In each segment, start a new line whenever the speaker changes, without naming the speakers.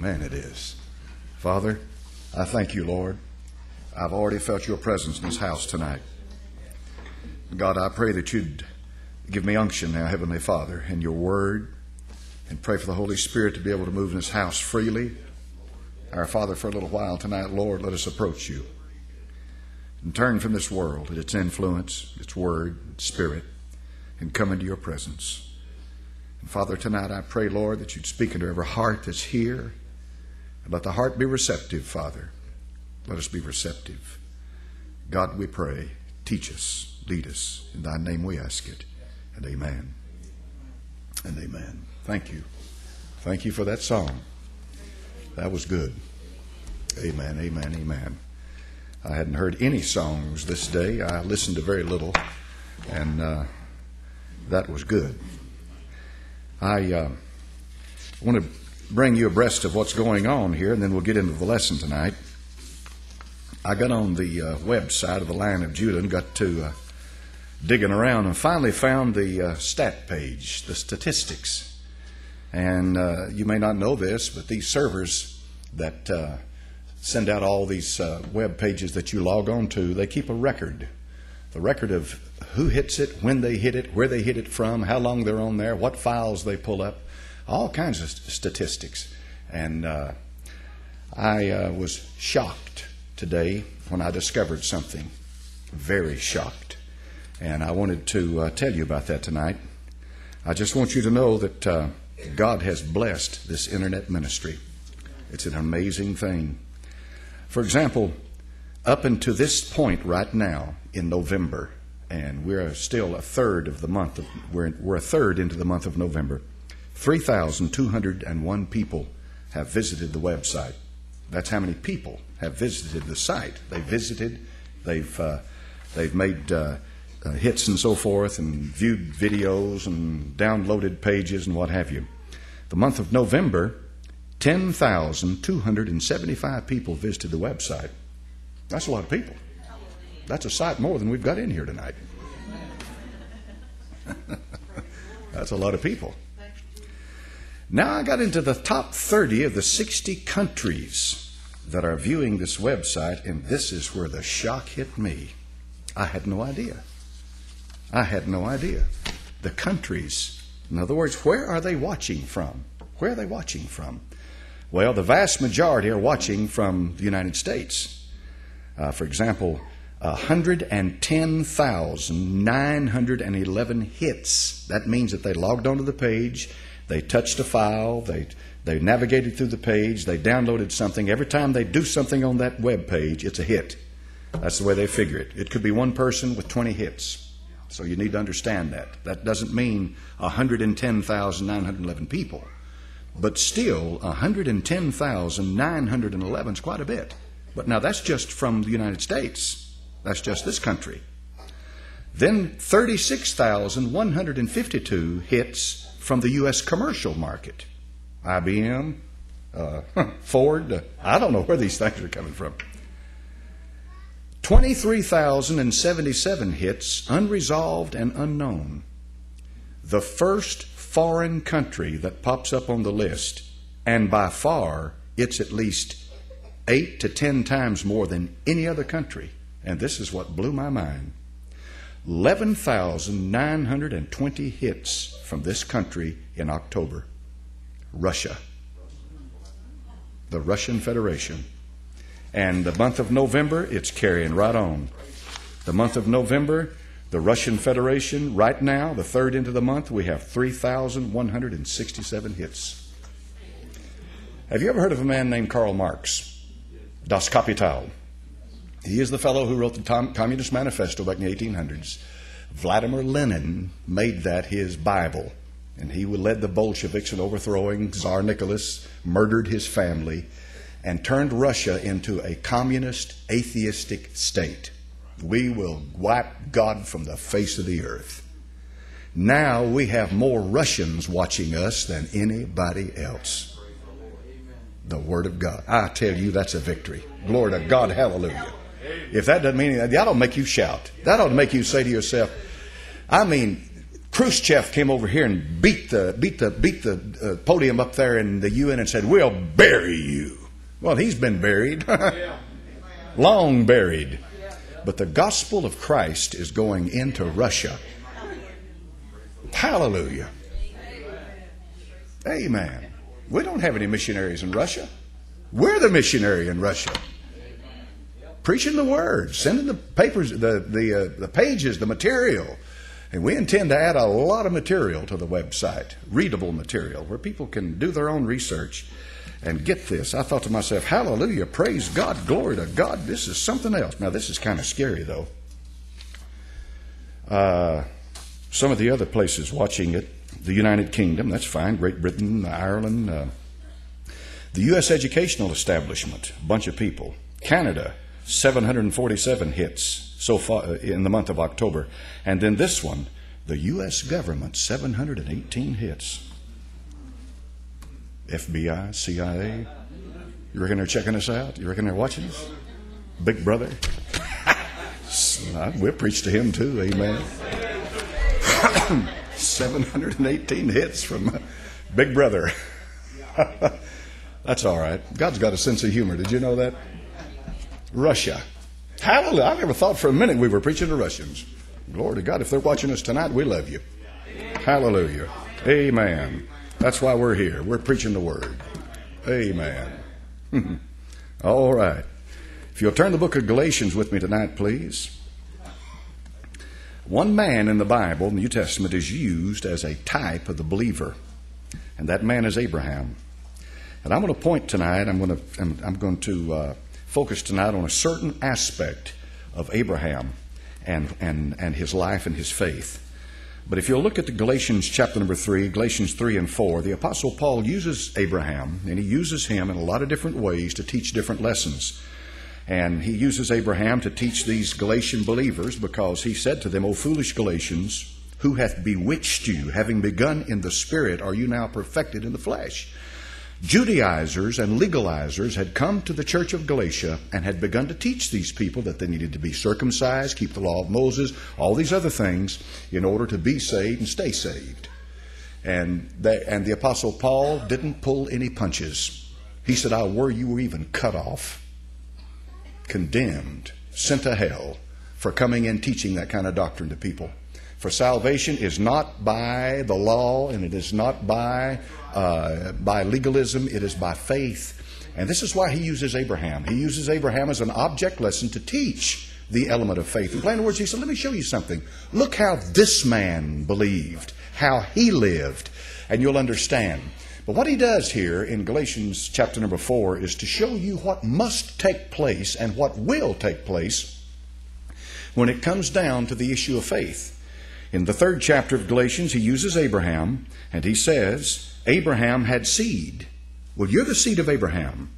Man, it is. Father, I thank you, Lord. I've already felt your presence in this house tonight. God, I pray that you'd give me unction now, Heavenly Father, in your word, and pray for the Holy Spirit to be able to move in this house freely. Our Father, for a little while tonight, Lord, let us approach you and turn from this world and its influence, its word, its spirit, and come into your presence. And Father, tonight I pray, Lord, that you'd speak into every heart that's here. Let the heart be receptive, Father. Let us be receptive. God, we pray, teach us, lead us. In thy name we ask it. And amen. And amen. Thank you. Thank you for that song. That was good. Amen, amen, amen. I hadn't heard any songs this day. I listened to very little, and uh, that was good. I uh, want to bring you abreast of what's going on here, and then we'll get into the lesson tonight. I got on the uh, website of the Lion of Judah and got to uh, digging around and finally found the uh, stat page, the statistics. And uh, you may not know this, but these servers that uh, send out all these uh, web pages that you log on to, they keep a record. The record of who hits it, when they hit it, where they hit it from, how long they're on there, what files they pull up, all kinds of statistics. And uh, I uh, was shocked today when I discovered something. Very shocked. And I wanted to uh, tell you about that tonight. I just want you to know that uh, God has blessed this internet ministry. It's an amazing thing. For example, up until this point right now in November, and we're still a third of the month of, we're, we're a third into the month of November, 3,201 people have visited the website. That's how many people have visited the site. They visited, they've, uh, they've made uh, uh, hits and so forth, and viewed videos and downloaded pages and what have you. The month of November, 10,275 people visited the website. That's a lot of people. That's a sight more than we've got in here tonight. That's a lot of people. Now I got into the top 30 of the 60 countries that are viewing this website, and this is where the shock hit me. I had no idea. I had no idea. The countries, in other words, where are they watching from? Where are they watching from? Well, the vast majority are watching from the United States. Uh, for example, 110,911 hits. That means that they logged onto the page, they touched a file, they, they navigated through the page, they downloaded something. Every time they do something on that web page, it's a hit. That's the way they figure it. It could be one person with 20 hits. So you need to understand that. That doesn't mean 110,911 people, but still 110,911 is quite a bit. But now that's just from the United States. That's just this country. Then 36,152 hits from the U.S. commercial market. IBM, uh, Ford, uh, I don't know where these things are coming from. 23,077 hits, unresolved and unknown. The first foreign country that pops up on the list, and by far, it's at least eight to ten times more than any other country. And this is what blew my mind 11,920 hits from this country in October. Russia. The Russian Federation. And the month of November, it's carrying right on. The month of November, the Russian Federation, right now, the third end of the month, we have 3,167 hits. Have you ever heard of a man named Karl Marx? Das Kapital. He is the fellow who wrote the Communist Manifesto back in the 1800s. Vladimir Lenin made that his Bible. And he led the Bolsheviks in overthrowing Tsar Nicholas, murdered his family, and turned Russia into a communist, atheistic state. We will wipe God from the face of the earth. Now we have more Russians watching us than anybody else. The Word of God. I tell you, that's a victory. Glory to God. Hallelujah. If that doesn't mean anything, that'll make you shout. That'll make you say to yourself, I mean, Khrushchev came over here and beat the, beat the, beat the uh, podium up there in the UN and said, We'll bury you. Well, he's been buried, long buried. But the gospel of Christ is going into Russia. Hallelujah. Amen. We don't have any missionaries in Russia. We're the missionary in Russia. Preaching the word, sending the papers, the, the, uh, the pages, the material. And we intend to add a lot of material to the website, readable material, where people can do their own research and get this. I thought to myself, hallelujah, praise God, glory to God, this is something else. Now, this is kind of scary, though. Uh, some of the other places watching it, the United Kingdom, that's fine, Great Britain, Ireland, uh, the U.S. educational establishment, a bunch of people. Canada, 747 hits so far uh, in the month of October. And then this one, the U.S. government, 718 hits. FBI, CIA. You reckon they're checking us out? You reckon they're watching us? Big brother? we'll preach to him too, amen. 718 hits from Big Brother. That's all right. God's got a sense of humor. Did you know that? Russia. Hallelujah. I never thought for a minute we were preaching to Russians. Glory to God. If they're watching us tonight, we love you. Hallelujah. Amen. That's why we're here. We're preaching the Word. Amen. all right. If you'll turn the book of Galatians with me tonight, please. One man in the Bible, in the New Testament, is used as a type of the believer, and that man is Abraham. And I'm going to point tonight, I'm going to, I'm, I'm going to uh, focus tonight on a certain aspect of Abraham and, and, and his life and his faith. But if you'll look at the Galatians chapter number 3, Galatians 3 and 4, the Apostle Paul uses Abraham, and he uses him in a lot of different ways to teach different lessons. And he uses Abraham to teach these Galatian believers because he said to them, O foolish Galatians, who hath bewitched you, having begun in the Spirit, are you now perfected in the flesh? Judaizers and legalizers had come to the church of Galatia and had begun to teach these people that they needed to be circumcised, keep the law of Moses, all these other things in order to be saved and stay saved. And, they, and the Apostle Paul didn't pull any punches. He said, I were you were even cut off, condemned, sent to hell for coming and teaching that kind of doctrine to people. For salvation is not by the law and it is not by uh, by legalism, it is by faith. And this is why he uses Abraham. He uses Abraham as an object lesson to teach the element of faith. In plain words, he said, Let me show you something. Look how this man believed, how he lived, and you'll understand. But what he does here in Galatians chapter number 4 is to show you what must take place and what will take place when it comes down to the issue of faith. In the third chapter of Galatians, he uses Abraham, and he says, Abraham had seed. Well, you're the seed of Abraham.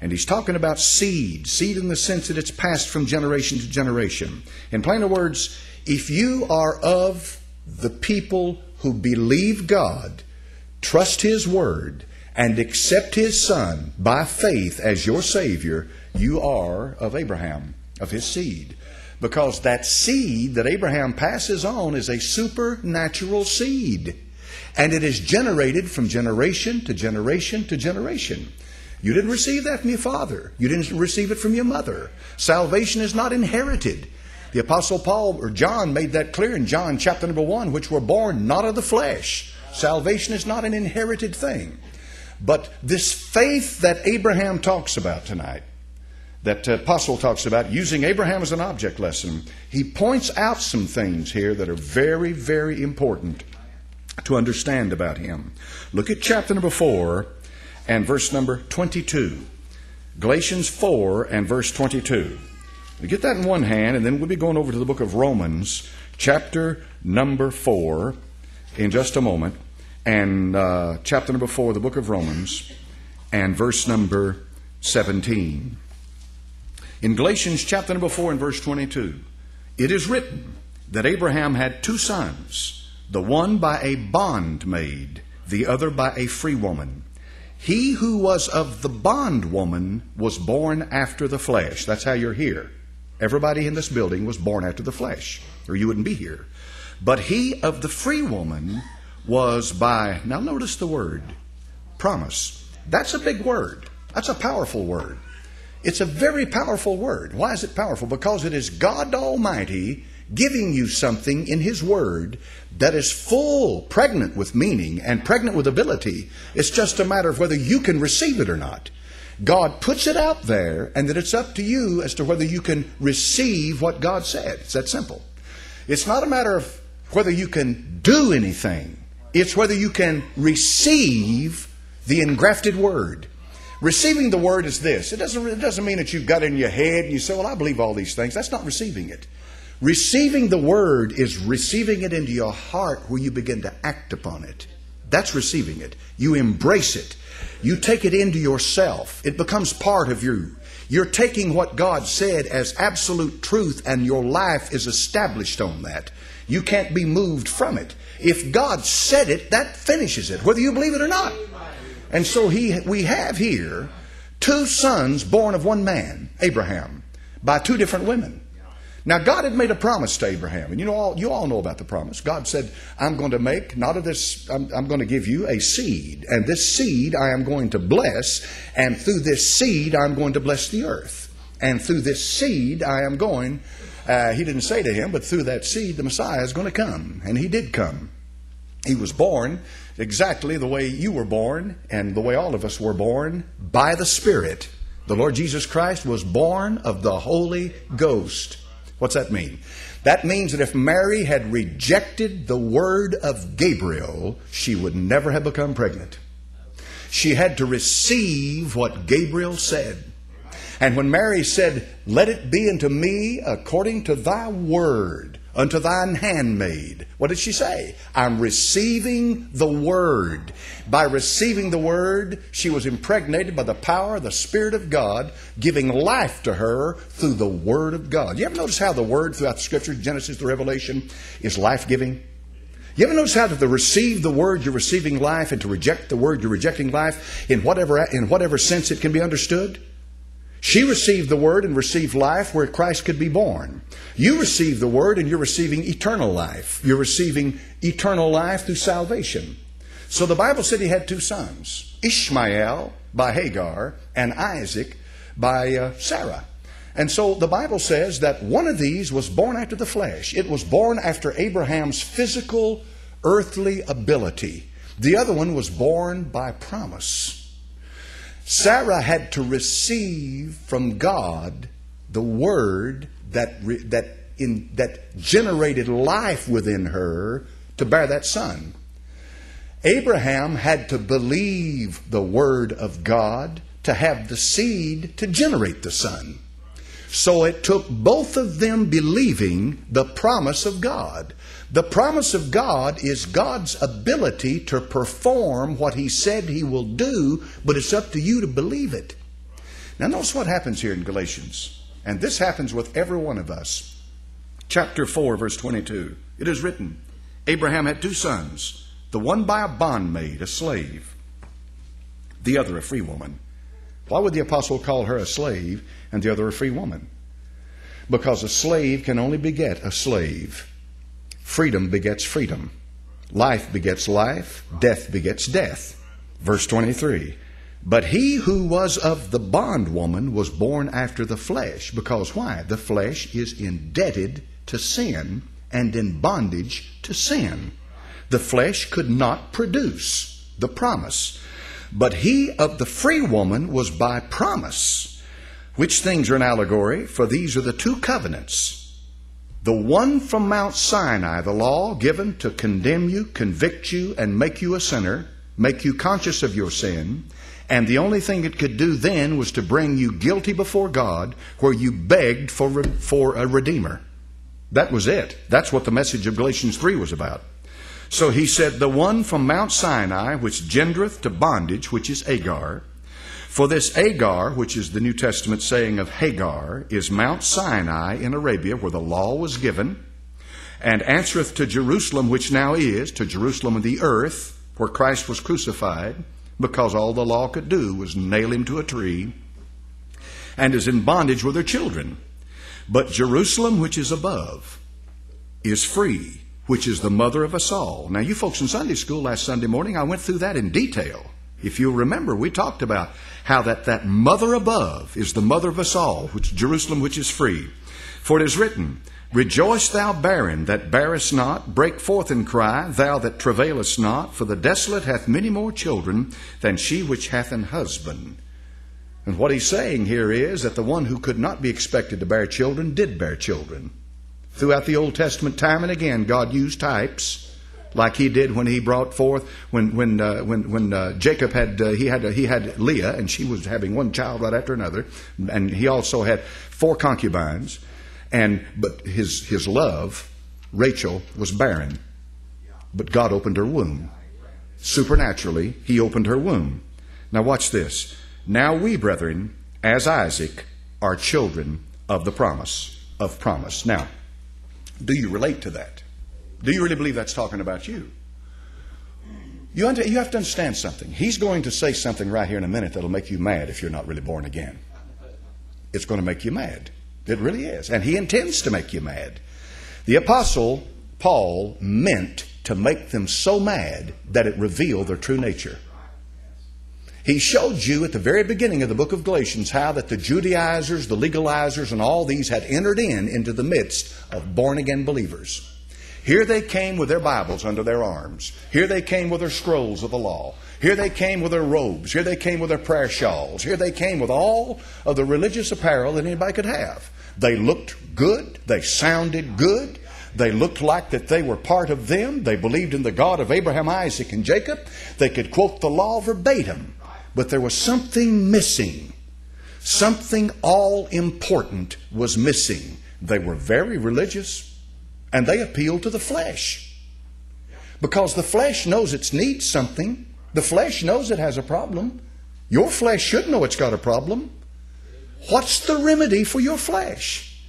And he's talking about seed, seed in the sense that it's passed from generation to generation. In plainer words, if you are of the people who believe God, trust His Word, and accept His Son by faith as your Savior, you are of Abraham, of his seed. Because that seed that Abraham passes on is a supernatural seed and it is generated from generation to generation to generation. You didn't receive that from your father. You didn't receive it from your mother. Salvation is not inherited. The Apostle Paul or John made that clear in John chapter number one, which were born not of the flesh. Salvation is not an inherited thing. But this faith that Abraham talks about tonight, that Apostle talks about, using Abraham as an object lesson, he points out some things here that are very, very important to understand about him. Look at chapter number 4 and verse number 22. Galatians 4 and verse 22. We get that in one hand, and then we'll be going over to the book of Romans, chapter number 4, in just a moment. And uh, chapter number 4, the book of Romans, and verse number 17. In Galatians chapter number 4 and verse 22, it is written that Abraham had two sons the one by a bondmaid, the other by a free woman. He who was of the bondwoman was born after the flesh. That's how you're here. Everybody in this building was born after the flesh, or you wouldn't be here. But he of the free woman was by, now notice the word, promise. That's a big word. That's a powerful word. It's a very powerful word. Why is it powerful? Because it is God Almighty giving you something in His Word that is full, pregnant with meaning and pregnant with ability. It's just a matter of whether you can receive it or not. God puts it out there, and that it's up to you as to whether you can receive what God said. It's that simple. It's not a matter of whether you can do anything, it's whether you can receive the engrafted Word. Receiving the Word is this it doesn't, it doesn't mean that you've got it in your head and you say, Well, I believe all these things. That's not receiving it. Receiving the word is receiving it into your heart where you begin to act upon it. That's receiving it. You embrace it. You take it into yourself. It becomes part of you. You're taking what God said as absolute truth, and your life is established on that. You can't be moved from it. If God said it, that finishes it, whether you believe it or not. And so he, we have here two sons born of one man, Abraham, by two different women. Now, God had made a promise to Abraham, and you know all you all know about the promise. God said, "I'm going to make not of this. I'm, I'm, going to give you a seed, and this seed I am going to bless, and through this seed I'm going to bless the earth, and through this seed I am going." Uh, he didn't say to him, but through that seed the Messiah is going to come, and he did come. He was born exactly the way you were born, and the way all of us were born by the Spirit. The Lord Jesus Christ was born of the Holy Ghost. What's that mean? That means that if Mary had rejected the word of Gabriel, she would never have become pregnant. She had to receive what Gabriel said. And when Mary said, Let it be unto me according to thy word, unto thine handmaid. What did she say? I'm receiving the word. By receiving the word, she was impregnated by the power of the Spirit of God, giving life to her through the word of God. You ever notice how the word throughout the scriptures, Genesis to Revelation, is life giving? You ever notice how to receive the word you're receiving life and to reject the word you're rejecting life in whatever in whatever sense it can be understood? She received the word and received life where Christ could be born. You receive the word and you're receiving eternal life. You're receiving eternal life through salvation. So the Bible said he had two sons Ishmael by Hagar and Isaac by uh, Sarah. And so the Bible says that one of these was born after the flesh. It was born after Abraham's physical, earthly ability. The other one was born by promise. Sarah had to receive from God the word that, that, in, that generated life within her to bear that son. Abraham had to believe the word of God to have the seed to generate the son. So it took both of them believing the promise of God. The promise of God is God's ability to perform what He said He will do, but it's up to you to believe it. Now, notice what happens here in Galatians. And this happens with every one of us. Chapter 4, verse 22. It is written Abraham had two sons, the one by a bondmaid, a slave, the other a free woman. Why would the apostle call her a slave and the other a free woman? Because a slave can only beget a slave. Freedom begets freedom. Life begets life. Death begets death. Verse 23. But he who was of the bondwoman was born after the flesh. Because why? The flesh is indebted to sin and in bondage to sin. The flesh could not produce the promise. But he of the free woman was by promise. Which things are an allegory? For these are the two covenants the one from Mount Sinai, the law given to condemn you, convict you, and make you a sinner, make you conscious of your sin. And the only thing it could do then was to bring you guilty before God, where you begged for, for a Redeemer. That was it. That's what the message of Galatians 3 was about. So he said, The one from Mount Sinai, which gendereth to bondage, which is Agar, for this Agar, which is the New Testament saying of Hagar, is Mount Sinai in Arabia, where the law was given, and answereth to Jerusalem, which now is, to Jerusalem of the earth, where Christ was crucified, because all the law could do was nail him to a tree, and is in bondage with her children. But Jerusalem, which is above, is free which is the mother of us all. Now, you folks in Sunday school last Sunday morning, I went through that in detail. If you'll remember, we talked about how that, that mother above is the mother of us all, which Jerusalem which is free. For it is written, Rejoice, thou barren that bearest not, break forth and cry, thou that travailest not, for the desolate hath many more children than she which hath an husband. And what he's saying here is that the one who could not be expected to bear children did bear children. Throughout the Old Testament, time and again, God used types like he did when he brought forth when when uh, when when uh, Jacob had uh, he had he had Leah and she was having one child right after another. And he also had four concubines. And but his his love Rachel was barren. But God opened her womb. Supernaturally he opened her womb. Now watch this. Now we brethren as Isaac are children of the promise of promise. Now do you relate to that do you really believe that's talking about you? You, you have to understand something. He's going to say something right here in a minute that'll make you mad if you're not really born again. It's going to make you mad. It really is. And he intends to make you mad. The Apostle Paul meant to make them so mad that it revealed their true nature. He showed you at the very beginning of the book of Galatians how that the Judaizers, the legalizers, and all these had entered in into the midst of born again believers. Here they came with their Bibles under their arms. Here they came with their scrolls of the law. Here they came with their robes. Here they came with their prayer shawls. Here they came with all of the religious apparel that anybody could have. They looked good. They sounded good. They looked like that they were part of them. They believed in the God of Abraham, Isaac, and Jacob. They could quote the law verbatim. But there was something missing. Something all important was missing. They were very religious, and they appeal to the flesh. Because the flesh knows it needs something. The flesh knows it has a problem. Your flesh should know it's got a problem. What's the remedy for your flesh?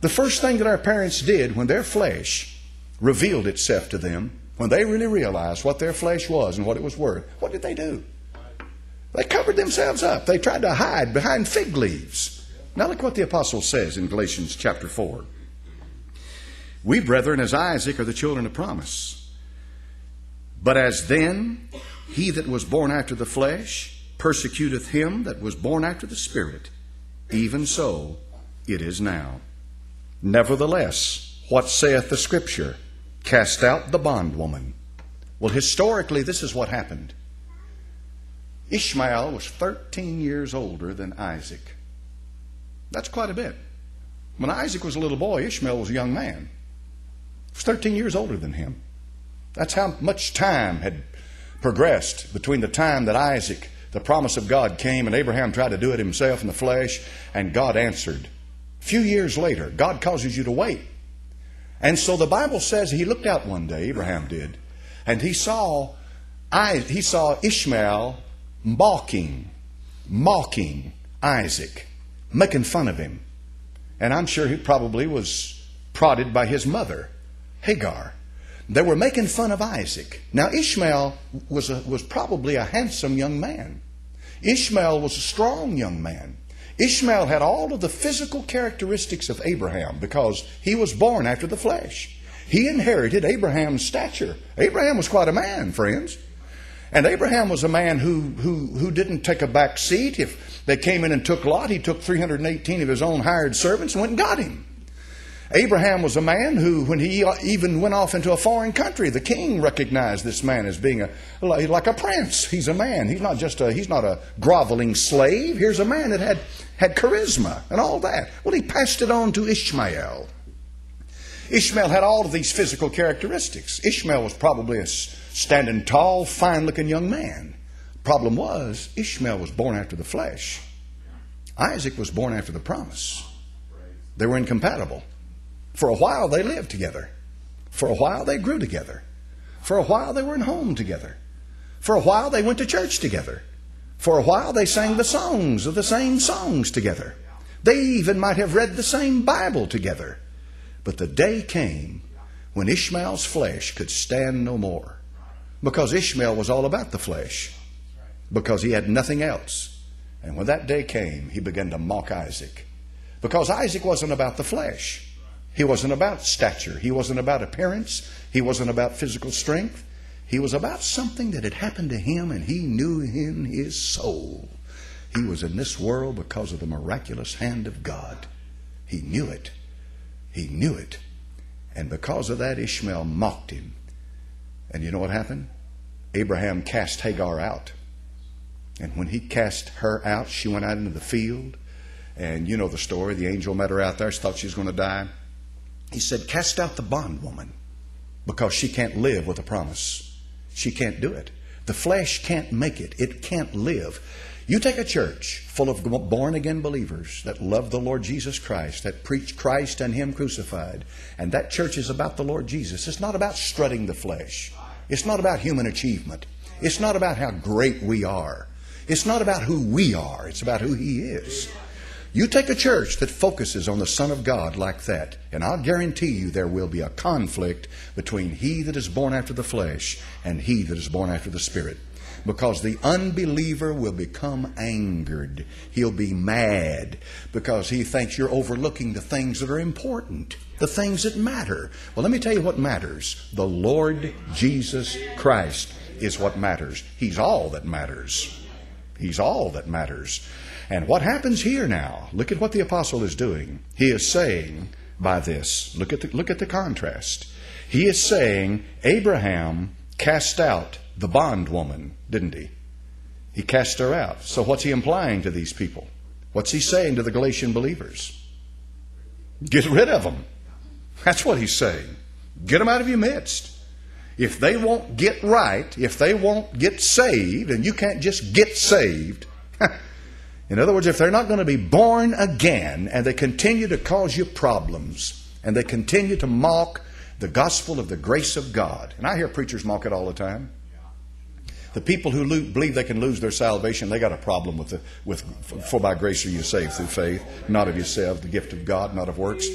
The first thing that our parents did when their flesh revealed itself to them, when they really realized what their flesh was and what it was worth, what did they do? They covered themselves up. They tried to hide behind fig leaves. Now look what the apostle says in Galatians chapter 4. We, brethren, as Isaac, are the children of promise. But as then he that was born after the flesh persecuteth him that was born after the Spirit, even so it is now. Nevertheless, what saith the Scripture? Cast out the bondwoman. Well, historically, this is what happened. Ishmael was 13 years older than Isaac. That's quite a bit. When Isaac was a little boy, Ishmael was a young man was 13 years older than him. That's how much time had progressed between the time that Isaac, the promise of God, came and Abraham tried to do it himself in the flesh, and God answered. A few years later, God causes you to wait. And so the Bible says he looked out one day, Abraham did, and he saw he saw Ishmael mocking, mocking Isaac, making fun of him. And I'm sure he probably was prodded by his mother. Hagar. They were making fun of Isaac. Now, Ishmael was, a, was probably a handsome young man. Ishmael was a strong young man. Ishmael had all of the physical characteristics of Abraham because he was born after the flesh. He inherited Abraham's stature. Abraham was quite a man, friends. And Abraham was a man who, who, who didn't take a back seat. If they came in and took Lot, he took 318 of his own hired servants and went and got him. Abraham was a man who, when he even went off into a foreign country, the king recognized this man as being a, like a prince. He's a man. He's not just a, he's not a groveling slave. Here's a man that had, had charisma and all that. Well, he passed it on to Ishmael. Ishmael had all of these physical characteristics. Ishmael was probably a standing tall, fine looking young man. Problem was, Ishmael was born after the flesh. Isaac was born after the promise. They were incompatible. For a while, they lived together. For a while, they grew together. For a while, they were in home together. For a while, they went to church together. For a while, they sang the songs of the same songs together. They even might have read the same Bible together. But the day came when Ishmael's flesh could stand no more. Because Ishmael was all about the flesh. Because he had nothing else. And when that day came, he began to mock Isaac. Because Isaac wasn't about the flesh. He wasn't about stature. He wasn't about appearance. He wasn't about physical strength. He was about something that had happened to him, and he knew in his soul he was in this world because of the miraculous hand of God. He knew it. He knew it. And because of that, Ishmael mocked him. And you know what happened? Abraham cast Hagar out. And when he cast her out, she went out into the field. And you know the story. The angel met her out there. She thought she was going to die. He said, Cast out the bondwoman because she can't live with a promise. She can't do it. The flesh can't make it, it can't live. You take a church full of born again believers that love the Lord Jesus Christ, that preach Christ and Him crucified, and that church is about the Lord Jesus. It's not about strutting the flesh, it's not about human achievement, it's not about how great we are, it's not about who we are, it's about who He is. You take a church that focuses on the Son of God like that, and I'll guarantee you there will be a conflict between he that is born after the flesh and he that is born after the Spirit because the unbeliever will become angered. He'll be mad because he thinks you're overlooking the things that are important, the things that matter. Well, let me tell you what matters. The Lord Jesus Christ is what matters. He's all that matters. He's all that matters. And what happens here now? Look at what the apostle is doing. He is saying by this, look at the, look at the contrast. He is saying, Abraham cast out the bondwoman, didn't he? He cast her out. So what's he implying to these people? What's he saying to the Galatian believers? Get rid of them. That's what he's saying. Get them out of your midst. If they won't get right, if they won't get saved, and you can't just get saved, in other words, if they're not going to be born again and they continue to cause you problems and they continue to mock the gospel of the grace of God, and I hear preachers mock it all the time. The people who lo- believe they can lose their salvation, they got a problem with the with for by grace are you saved through faith, not of yourself, the gift of God, not of works,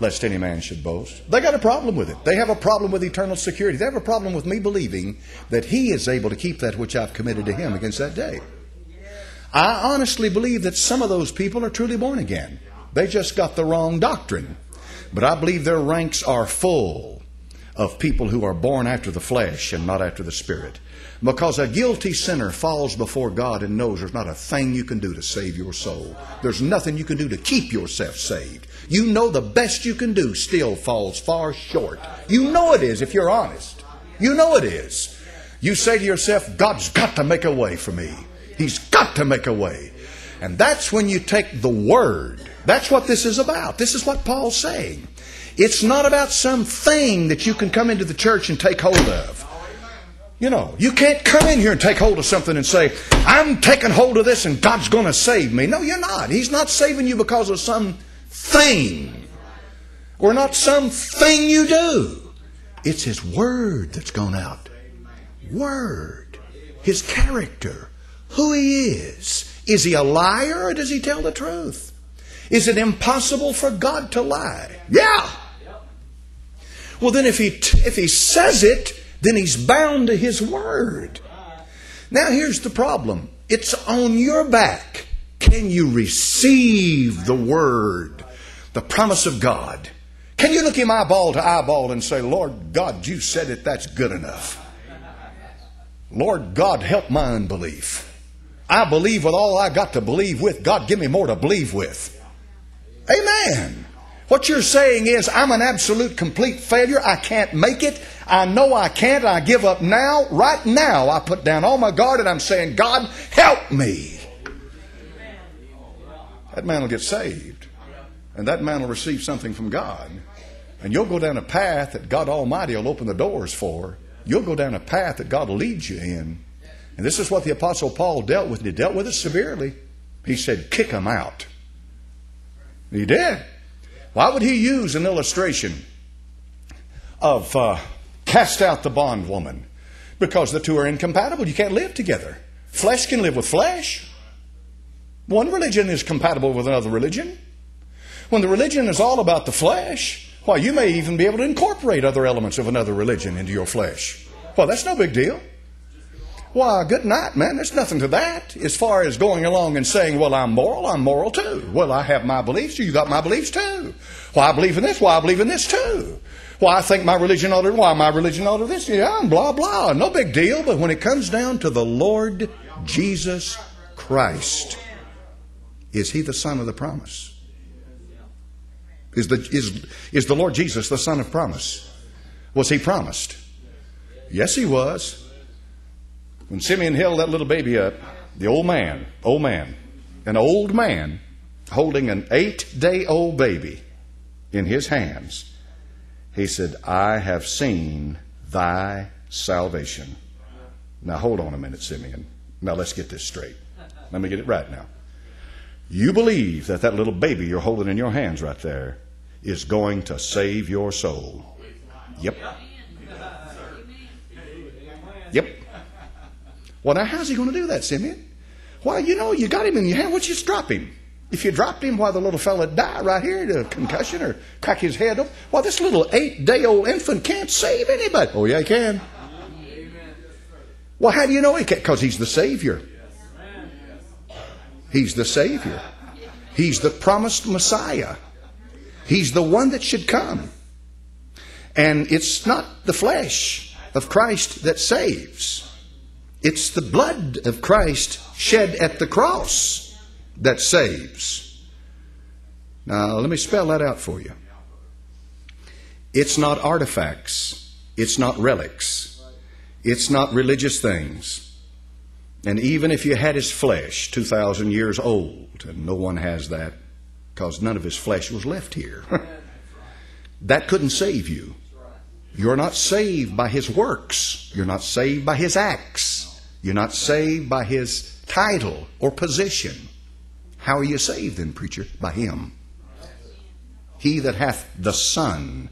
lest any man should boast. They got a problem with it. They have a problem with eternal security. They have a problem with me believing that He is able to keep that which I've committed to Him against that day. I honestly believe that some of those people are truly born again. They just got the wrong doctrine. But I believe their ranks are full of people who are born after the flesh and not after the spirit. Because a guilty sinner falls before God and knows there's not a thing you can do to save your soul. There's nothing you can do to keep yourself saved. You know the best you can do still falls far short. You know it is if you're honest. You know it is. You say to yourself, God's got to make a way for me. He's got to make a way. And that's when you take the Word. That's what this is about. This is what Paul's saying. It's not about some thing that you can come into the church and take hold of. You know, you can't come in here and take hold of something and say, I'm taking hold of this and God's going to save me. No, you're not. He's not saving you because of some thing or not some thing you do. It's His Word that's gone out. Word. His character. Who He is. Is He a liar or does He tell the truth? Is it impossible for God to lie? Yeah. Well, then if He, if he says it, then he's bound to his word. Now, here's the problem it's on your back. Can you receive the word, the promise of God? Can you look him eyeball to eyeball and say, Lord God, you said it, that's good enough? Lord God, help my unbelief. I believe with all I got to believe with. God, give me more to believe with. Amen. What you're saying is, I'm an absolute complete failure. I can't make it. I know I can't. I give up now. Right now, I put down all my guard and I'm saying, God, help me. That man will get saved. And that man will receive something from God. And you'll go down a path that God Almighty will open the doors for. You'll go down a path that God will lead you in. And this is what the Apostle Paul dealt with. He dealt with it severely. He said, kick them out. He did. Why would he use an illustration of uh, cast out the bondwoman? Because the two are incompatible. You can't live together. Flesh can live with flesh. One religion is compatible with another religion. When the religion is all about the flesh, why, you may even be able to incorporate other elements of another religion into your flesh. Well, that's no big deal. Why, good night, man. There's nothing to that. As far as going along and saying, well, I'm moral, I'm moral too. Well, I have my beliefs, you got my beliefs too. Well, I believe in this, well, I believe in this too. Well, I think my religion ought to, why my religion ought to this, yeah, blah, blah. No big deal. But when it comes down to the Lord Jesus Christ, is he the son of the promise? Is the, is, is the Lord Jesus the son of promise? Was he promised? Yes, he was. When Simeon held that little baby up, the old man, old man, an old man holding an eight day old baby in his hands, he said, I have seen thy salvation. Now hold on a minute, Simeon. Now let's get this straight. Let me get it right now. You believe that that little baby you're holding in your hands right there is going to save your soul. Yep. Yep. Well, now, how's he going to do that, Simeon? Well, you know, you got him in your hand. What's you just drop him? If you dropped him while the little fella died right here, to concussion or crack his head up, well, this little eight-day-old infant can't save anybody. Oh, yeah, he can. Well, how do you know he can? Because he's the Savior. He's the Savior. He's the promised Messiah. He's the one that should come. And it's not the flesh of Christ that saves. It's the blood of Christ shed at the cross that saves. Now, let me spell that out for you. It's not artifacts, it's not relics, it's not religious things. And even if you had his flesh 2,000 years old, and no one has that because none of his flesh was left here, that couldn't save you. You're not saved by his works, you're not saved by his acts. You're not saved by his title or position. How are you saved then, preacher? By him. He that hath the Son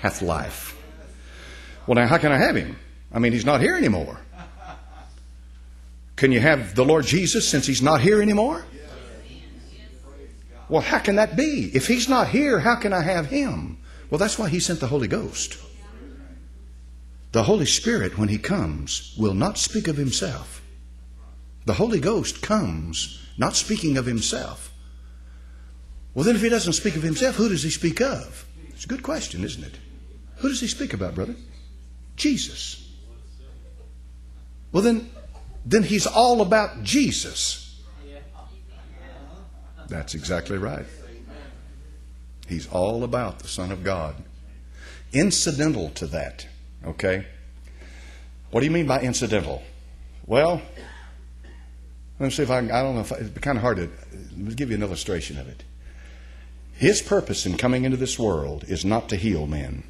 hath life. Well, now, how can I have him? I mean, he's not here anymore. Can you have the Lord Jesus since he's not here anymore? Well, how can that be? If he's not here, how can I have him? Well, that's why he sent the Holy Ghost. The Holy Spirit, when He comes, will not speak of Himself. The Holy Ghost comes not speaking of Himself. Well, then, if He doesn't speak of Himself, who does He speak of? It's a good question, isn't it? Who does He speak about, brother? Jesus. Well, then, then He's all about Jesus. That's exactly right. He's all about the Son of God. Incidental to that Okay? What do you mean by incidental? Well, let me see if I can, I don't know if I, it's kind of hard to let give you an illustration of it. His purpose in coming into this world is not to heal men.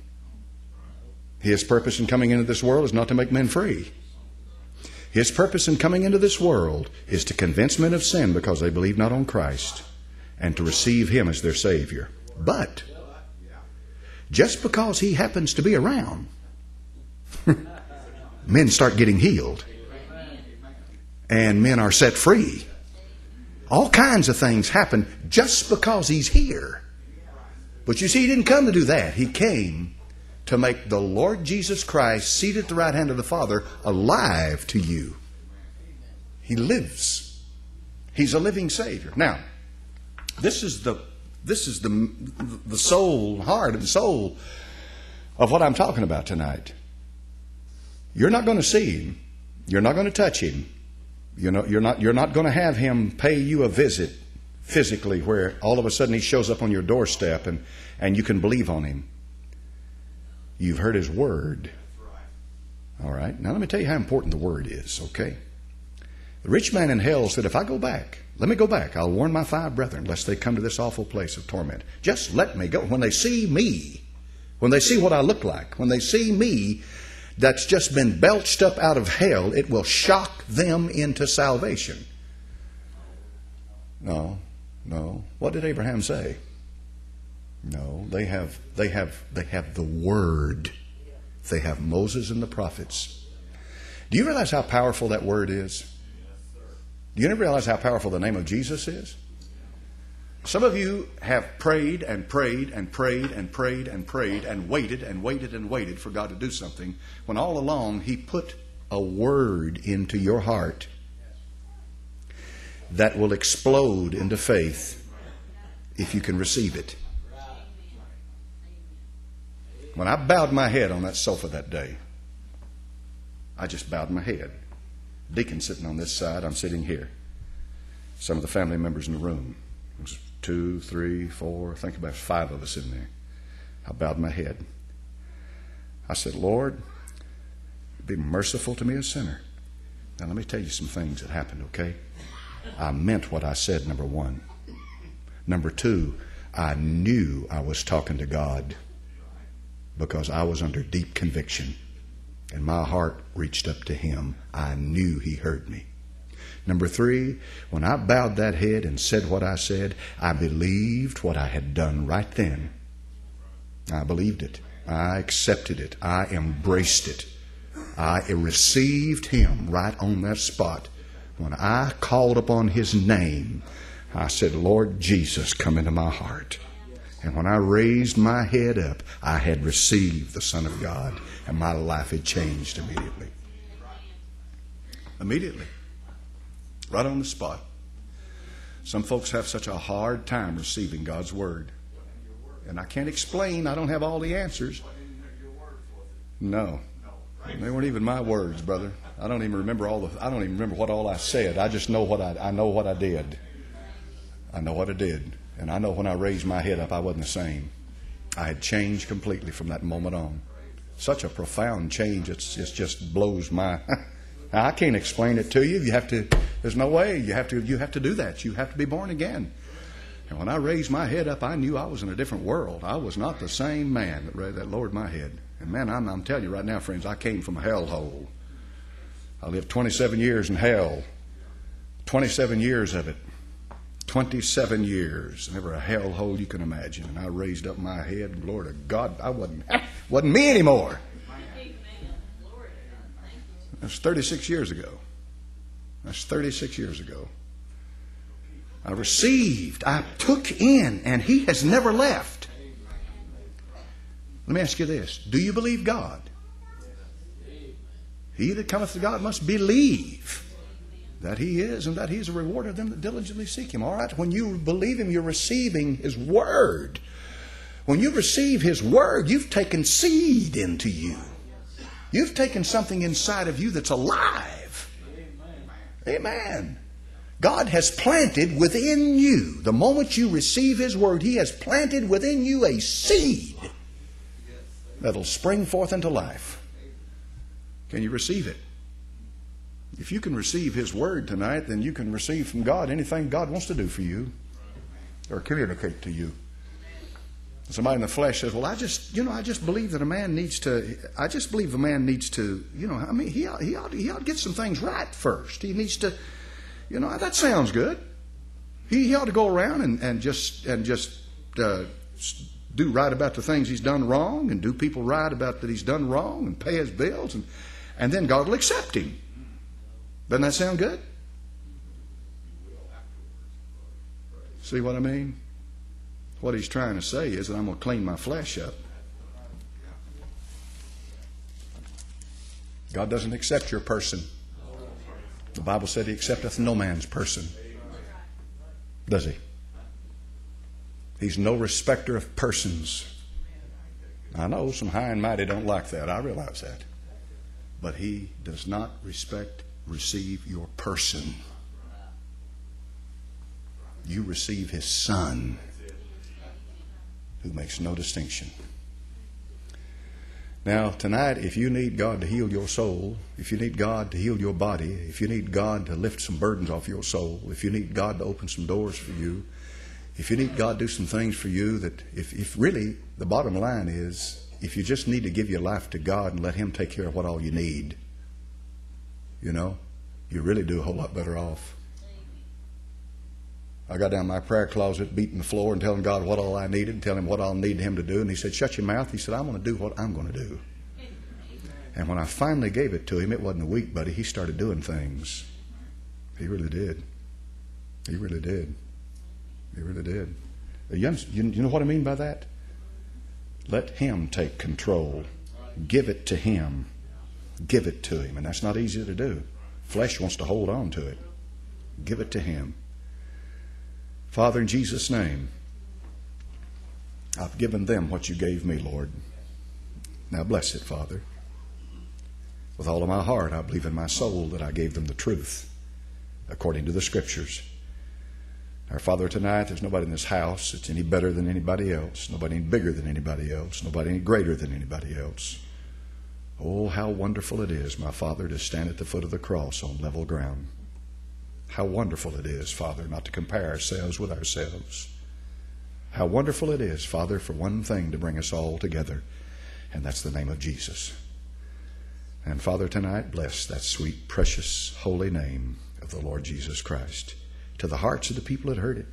His purpose in coming into this world is not to make men free. His purpose in coming into this world is to convince men of sin because they believe not on Christ and to receive Him as their Savior. But just because He happens to be around men start getting healed. And men are set free. All kinds of things happen just because he's here. But you see, he didn't come to do that. He came to make the Lord Jesus Christ, seated at the right hand of the Father, alive to you. He lives. He's a living Savior. Now, this is the this is the the soul, heart and soul of what I'm talking about tonight. You're not going to see him. You're not going to touch him. You know, you're not, you're not going to have him pay you a visit physically where all of a sudden he shows up on your doorstep and, and you can believe on him. You've heard his word. All right. Now let me tell you how important the word is, okay? The rich man in hell said, If I go back, let me go back. I'll warn my five brethren, lest they come to this awful place of torment. Just let me go. When they see me, when they see what I look like, when they see me that's just been belched up out of hell, it will shock them into salvation. No, no. What did Abraham say? No, they have they have they have the word. They have Moses and the prophets. Do you realize how powerful that word is? Do you ever realize how powerful the name of Jesus is? Some of you have prayed and prayed and prayed and prayed and prayed and waited and waited and waited for God to do something when all along He put a word into your heart that will explode into faith if you can receive it. When I bowed my head on that sofa that day, I just bowed my head. Deacon sitting on this side, I'm sitting here. Some of the family members in the room. Two, three, four, I think about five of us in there. I bowed my head. I said, Lord, be merciful to me, a sinner. Now, let me tell you some things that happened, okay? I meant what I said, number one. Number two, I knew I was talking to God because I was under deep conviction and my heart reached up to Him. I knew He heard me. Number three, when I bowed that head and said what I said, I believed what I had done right then. I believed it. I accepted it. I embraced it. I received Him right on that spot. When I called upon His name, I said, Lord Jesus, come into my heart. And when I raised my head up, I had received the Son of God, and my life had changed immediately. Immediately. Right on the spot. Some folks have such a hard time receiving God's Word. And I can't explain, I don't have all the answers. No. They weren't even my words, brother. I don't even remember all the I don't even remember what all I said. I just know what I I know what I did. I know what I did. And I know when I raised my head up, I wasn't the same. I had changed completely from that moment on. Such a profound change. It's, it just blows my. I can't explain it to you. You have to. There's no way. You have to. You have to do that. You have to be born again. And when I raised my head up, I knew I was in a different world. I was not the same man that, that lowered my head. And man, I'm, I'm telling you right now, friends, I came from a hellhole. I lived 27 years in hell. 27 years of it 27 years, never a hellhole you can imagine. And I raised up my head, glory to God, I wasn't, wasn't me anymore. That's 36 years ago. That's 36 years ago. I received, I took in, and He has never left. Let me ask you this Do you believe God? He that cometh to God must believe that He is and that He is a rewarder of them that diligently seek Him. All right? When you believe Him, you're receiving His Word. When you receive His Word, you've taken seed into you. You've taken something inside of you that's alive. Amen. God has planted within you, the moment you receive His Word, He has planted within you a seed that'll spring forth into life. Can you receive it? If you can receive His Word tonight, then you can receive from God anything God wants to do for you or communicate to you. Somebody in the flesh says, "Well, I just, you know, I just believe that a man needs to. I just believe a man needs to, you know, I mean, he ought, he ought, he ought to get some things right first. He needs to, you know, that sounds good. He, he ought to go around and, and just and just uh, do right about the things he's done wrong, and do people right about that he's done wrong, and pay his bills, and and then God will accept him. Doesn't that sound good? See what I mean? What he's trying to say is that I'm going to clean my flesh up. God doesn't accept your person. The Bible said he accepteth no man's person. Does he? He's no respecter of persons. I know some high and mighty don't like that. I realize that. But he does not respect receive your person. You receive his son, who makes no distinction. Now, tonight, if you need God to heal your soul, if you need God to heal your body, if you need God to lift some burdens off your soul, if you need God to open some doors for you, if you need God to do some things for you, that if, if really the bottom line is, if you just need to give your life to God and let Him take care of what all you need, you know, you really do a whole lot better off. I got down in my prayer closet, beating the floor, and telling God what all I needed, and telling him what I'll need Him to do. And He said, Shut your mouth. He said, I'm going to do what I'm going to do. And when I finally gave it to Him, it wasn't a week, buddy. He started doing things. He really did. He really did. He really did. You, you know what I mean by that? Let Him take control. Give it to Him. Give it to Him. And that's not easy to do. Flesh wants to hold on to it. Give it to Him. Father, in Jesus' name, I've given them what you gave me, Lord. Now bless it, Father. With all of my heart, I believe in my soul that I gave them the truth according to the Scriptures. Our Father, tonight, there's nobody in this house that's any better than anybody else, nobody any bigger than anybody else, nobody any greater than anybody else. Oh, how wonderful it is, my Father, to stand at the foot of the cross on level ground. How wonderful it is, Father, not to compare ourselves with ourselves. How wonderful it is, Father, for one thing to bring us all together, and that's the name of Jesus. And Father, tonight, bless that sweet, precious, holy name of the Lord Jesus Christ to the hearts of the people that heard it.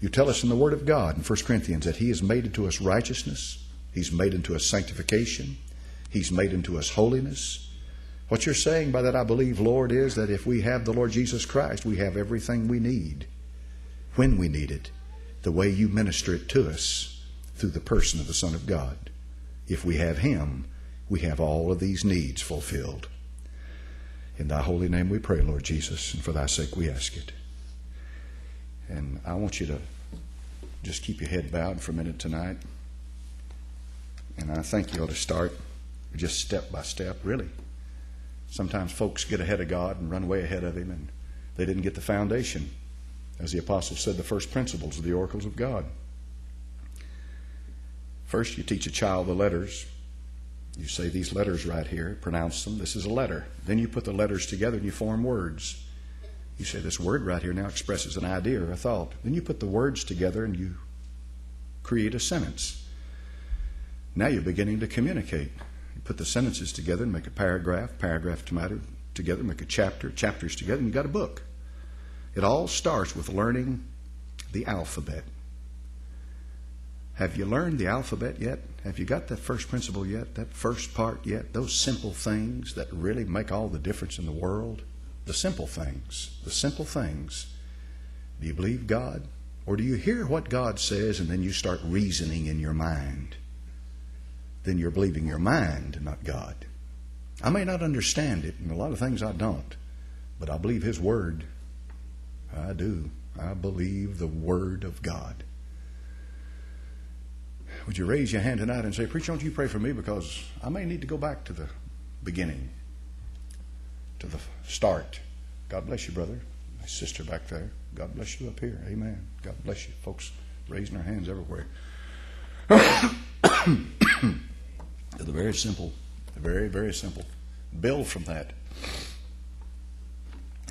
You tell us in the Word of God in 1 Corinthians that He has made into us righteousness, He's made into us sanctification, He's made into us holiness. What you're saying by that, I believe, Lord, is that if we have the Lord Jesus Christ, we have everything we need when we need it, the way you minister it to us through the person of the Son of God. If we have Him, we have all of these needs fulfilled. In thy holy name we pray, Lord Jesus, and for thy sake we ask it. And I want you to just keep your head bowed for a minute tonight. And I think you ought to start just step by step, really. Sometimes folks get ahead of God and run way ahead of Him, and they didn't get the foundation. As the apostle said, the first principles of the oracles of God. First, you teach a child the letters you say these letters right here, pronounce them. This is a letter. Then you put the letters together and you form words. You say this word right here now expresses an idea or a thought. Then you put the words together and you create a sentence. Now you're beginning to communicate. Put the sentences together and make a paragraph, paragraph together, make a chapter, chapters together, and you got a book. It all starts with learning the alphabet. Have you learned the alphabet yet? Have you got that first principle yet? That first part yet? Those simple things that really make all the difference in the world? The simple things. The simple things. Do you believe God? Or do you hear what God says and then you start reasoning in your mind? Then you're believing your mind, not God. I may not understand it, and a lot of things I don't, but I believe His Word. I do. I believe the Word of God. Would you raise your hand tonight and say, Preacher, don't you pray for me because I may need to go back to the beginning, to the start. God bless you, brother. My sister back there. God bless you up here. Amen. God bless you. Folks raising their hands everywhere. the very simple, very, very simple. Build from that.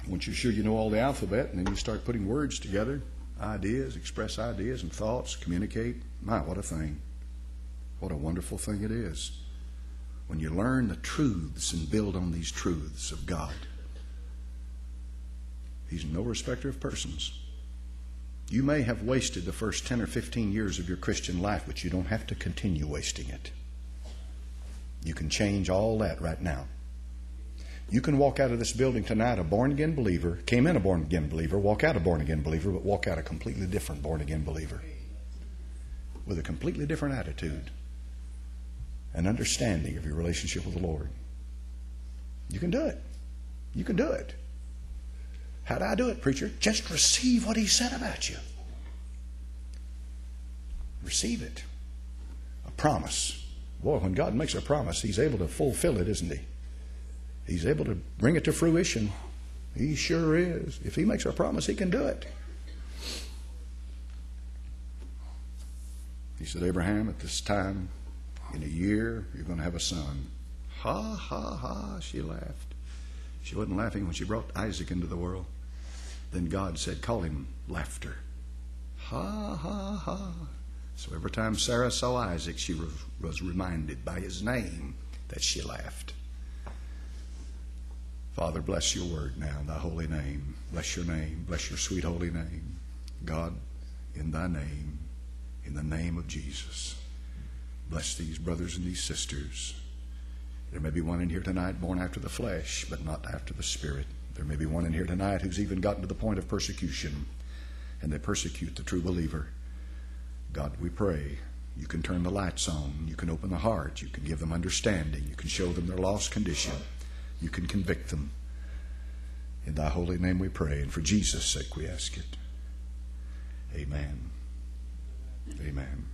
Once you're sure you know all the alphabet, and then you start putting words together, ideas, express ideas and thoughts, communicate. My, what a thing. What a wonderful thing it is when you learn the truths and build on these truths of God. He's no respecter of persons. You may have wasted the first 10 or 15 years of your Christian life, but you don't have to continue wasting it. You can change all that right now. You can walk out of this building tonight a born again believer, came in a born again believer, walk out a born again believer, but walk out a completely different born again believer with a completely different attitude and understanding of your relationship with the Lord. You can do it. You can do it. How do I do it, preacher? Just receive what he said about you. Receive it. A promise. Boy, when God makes a promise, he's able to fulfill it, isn't he? He's able to bring it to fruition. He sure is. If He makes a promise, He can do it. He said, Abraham, at this time, in a year, you're going to have a son. Ha, ha, ha, she laughed. She wasn't laughing when she brought Isaac into the world. Then God said, Call him laughter. Ha, ha, ha. So every time Sarah saw Isaac, she was reminded by his name that she laughed. Father, bless your word now thy holy name. Bless your name. Bless your sweet holy name. God, in thy name, in the name of Jesus, bless these brothers and these sisters. There may be one in here tonight born after the flesh, but not after the spirit. There may be one in here tonight who's even gotten to the point of persecution, and they persecute the true believer. God, we pray You can turn the lights on. You can open the heart. You can give them understanding. You can show them their lost condition. You can convict them. In thy holy name we pray, and for Jesus' sake we ask it. Amen. Amen.